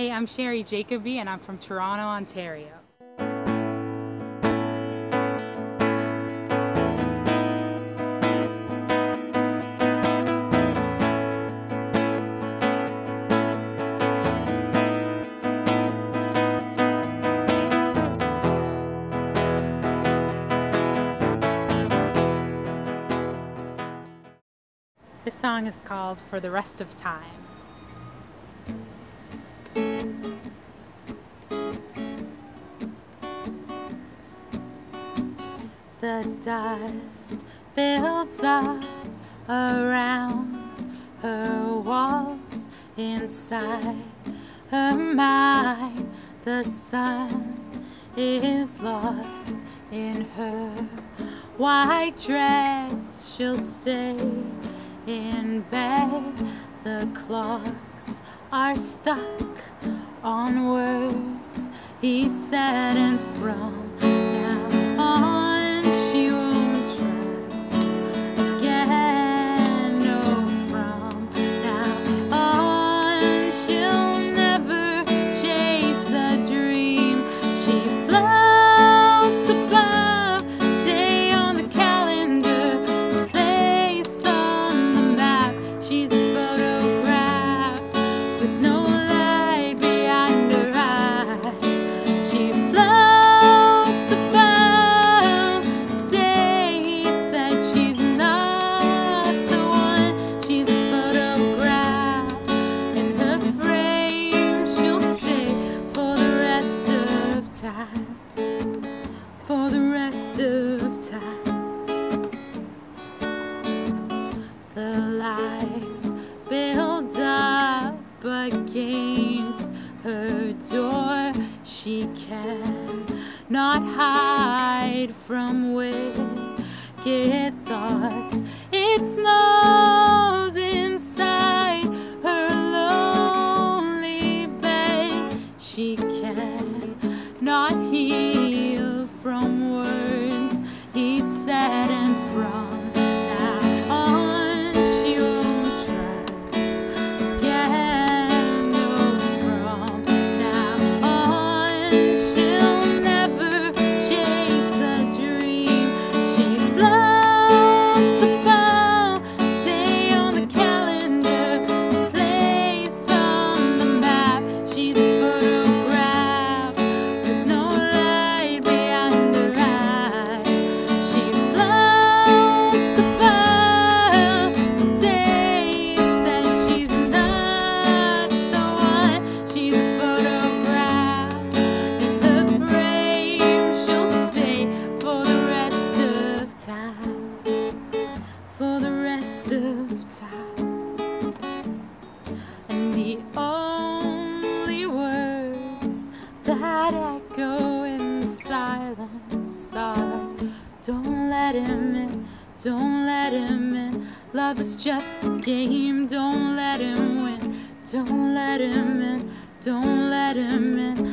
Hey, I'm Sherry Jacoby and I'm from Toronto, Ontario. This song is called For the Rest of Time. The dust builds up around her walls inside her mind. The sun is lost in her white dress. She'll stay in bed. The clocks are stuck on words he said, and from of time. The lies build up against her door. She cannot hide from wicked thoughts. It snows inside her lonely bed. She cannot heal from the only words that echo in silence are Don't let him in, don't let him in. Love is just a game, don't let him win. Don't let him in, don't let him in.